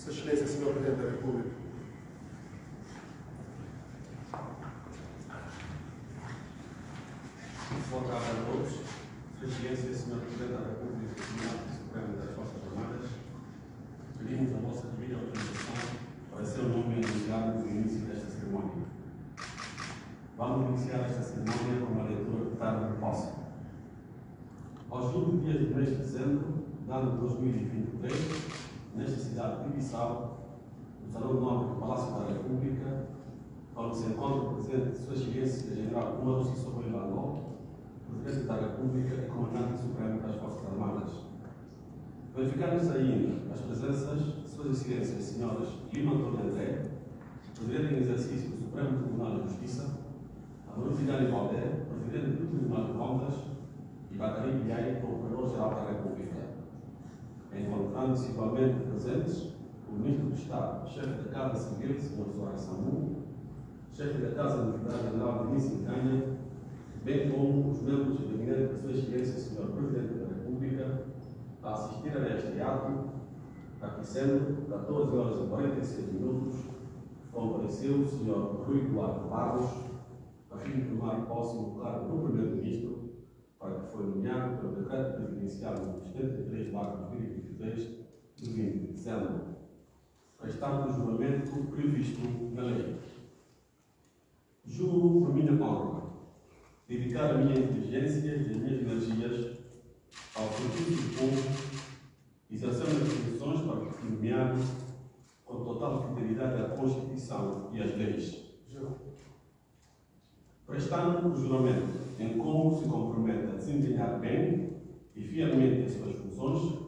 Sua Excelência, Senhor Presidente da República. Vontade a todos, Sua Excelência, Senhor Presidente da República, Senhor Supremo das Forças Armadas, pedimos a vossa devida autorização para ser o nome indicado no início desta cerimônia. Vamos iniciar esta cerimônia com a leitura de tarde de posse. Aos 20 dias do mês de dezembro do ano de 2023, nesta cidade de Bissau, no Salão Nobre do Palácio da República, onde se encontra o Presidente de Sua Excelência General Umaro Sissoko Ivanov, Presidente da República e Comandante Supremo das Forças Armadas. Verificando-se ainda as presenças de Suas Excelências Senhoras Lima Antônio André, Presidente em exercício do Supremo Tribunal de Justiça, Amador Valdé, Presidente do Tribunal de Contas, e Bacari Biai, Procurador-Geral da República. Encontrando-se igualmente presentes o Ministro do Estado, Chefe da Casa Civil, Sr. Soares Samu, Chefe da Casa Militar General Denise Canha, bem como os membros do gabinete de Sua Excelência, Sr. Presidente da República, a assistir a este ato, aqui sendo 14 horas e 46 minutos, compareceu o Sr. Rui Duarte Barros, a fim de tomar posse no cargo do Primeiro-Ministro, que foi nomeado pelo Decreto Presidencial número 73 de 2023, de 20 de dezembro, prestando o juramento previsto na lei. Juro por minha honra dedicar a minha inteligência e as minhas energias ao serviço do povo, exercendo as funções para que fui nomeado com total fidelidade à Constituição e às leis. Prestando o juramento em como se compromete a desempenhar bem e fielmente as suas funções,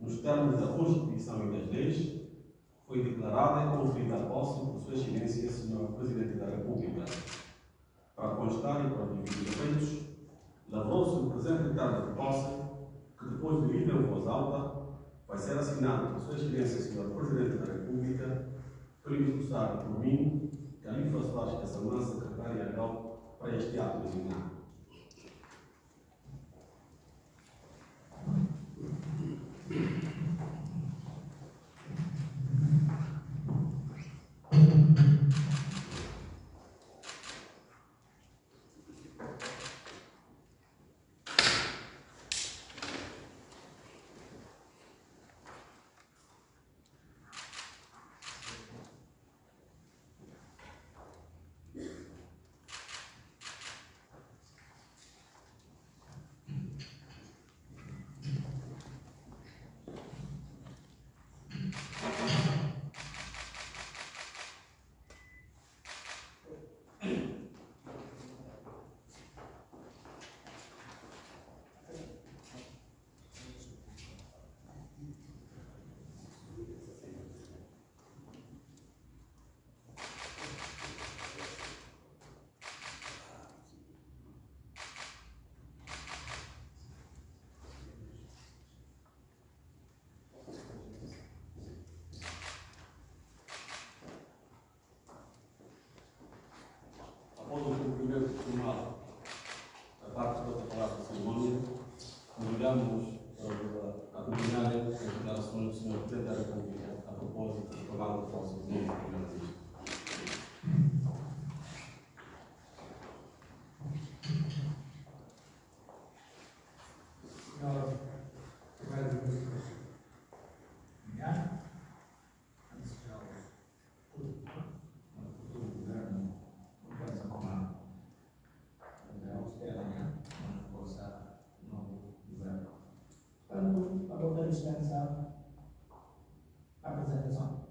nos termos da Constituição e das leis, foi declarada e conferida a posse por Sua Excelência, Sr. Presidente da República. Para constar e para dividir efeitos, lavrou-se o presente cargo de posse, que depois de lida em voz alta, vai ser assinado por Sua Excelência, Sr. Presidente da República, pelo por mim, Califa Soares Cassamã, Secretário-Geral, para este ato designado. Portanto, a boa dispensa a apresentação.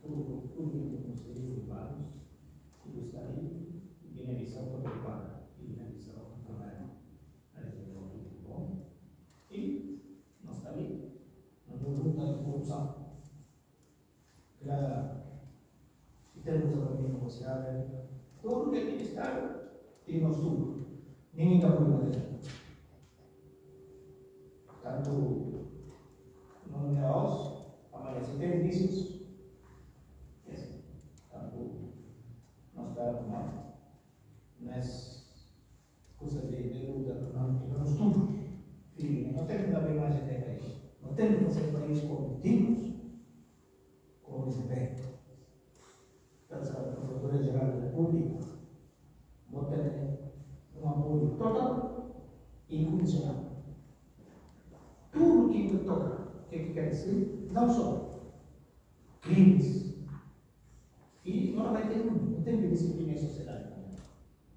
Tudo, tudo que nos seria vários, tudo está aí, e na edição contemporânea, e na edição contemporânea. A edição tudo bom. E nós está ali, na luta de corrupção. Para que temos a família negociável, tudo que aqui está, temos tudo. Ninguém está por maneira. Portanto, não é aos, amanhã se tem vícios. Portanto, nós estamos não, nas coisas de, de luta, não, não tudo. Filho, não temos que dar mais de país. Não temos que fazer país como tínhamos, como desempenho. Portanto, a Procuradoria-Geral da República vou ter um apoio total e incondicional. Tudo que me toca, o que, que quer dizer? Não só crimes, e um, não tem disciplina em sociedade.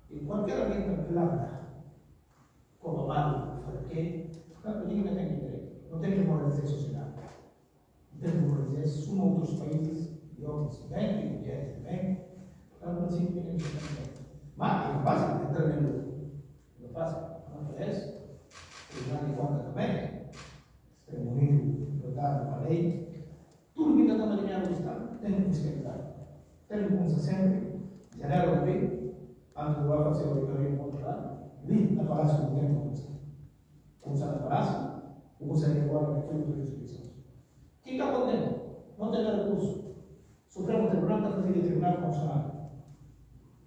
E qualquer alguém que planta como mal, porque Claro, ninguém não tem direito. Não tem que moralizar a sociedade. Não tem que moralizar. São outros países, e outros bem, e mulheres bem. Claro, não tem que ter Mas é fácil entrar na luta. Não é fácil. Parece. O Tribunal de Contas também. Tem um nível responsabilidade com a lei, tudo que está do Estado tem fiscalidade. Tem como sempre, janeiro de lei, antes do vai fazer a auditoria em outro lado, vi na palácio do tempo como Começar na palácio, o conselho agora é tudo de justiça. O que está acontecendo? Não tem recurso. O Supremo Tribunal está fazendo tribunal constitucional.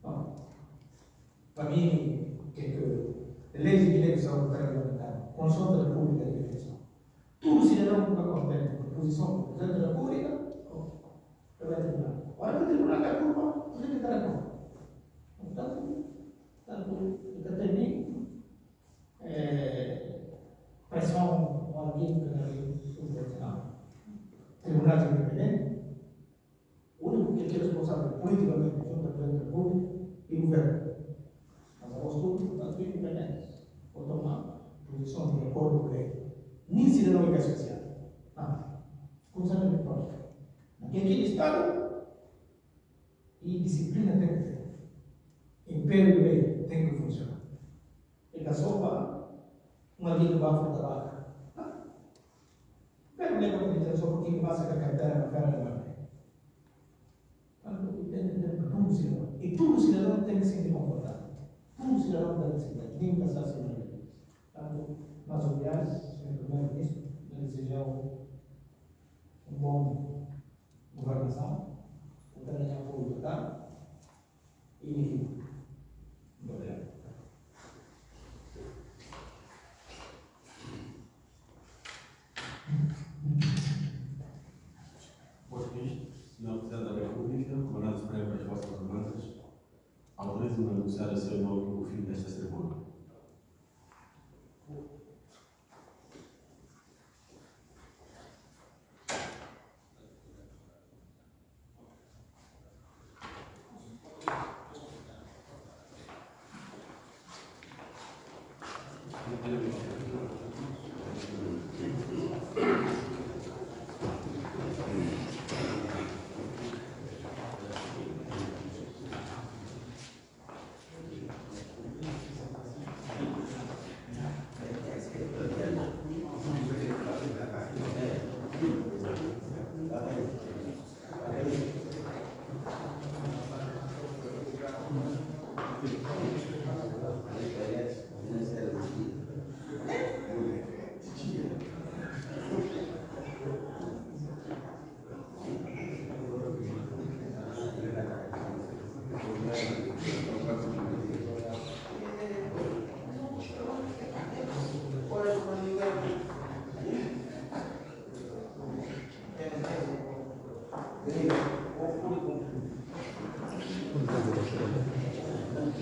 Não. Para mim, que, que leis de eleição parlamentar, consulta da República de eleição. Todo cidadão que está contente com a posição do presidente da República, vai ao tribunal. Agora que o tribunal dá culpa, você tem que dar a culpa. Portanto, tanto que tem é, pressão ou alguém que na lei subvencional. Tribunal independente, o único que é responsável politicamente junto ao presidente da República e o governo. Mas a postura das independentes vou tomar posição de acordo com a lei. Nem cidadão é especial. Não. Funciona de próprio. Naquele Estado, e disciplina tem que ter. Império de lei tem que funcionar. E da sopa, uma linha bafo da vaca. Pega o lema que diz só porque passa com a carteira na cara da mãe. Todo cidadão. E todo cidadão tem que se sentir confortável. Todo cidadão tem que se sentir. Nem passar sem lei. Portanto, mais aliás, senhor primeiro-ministro, desejar um bom governação,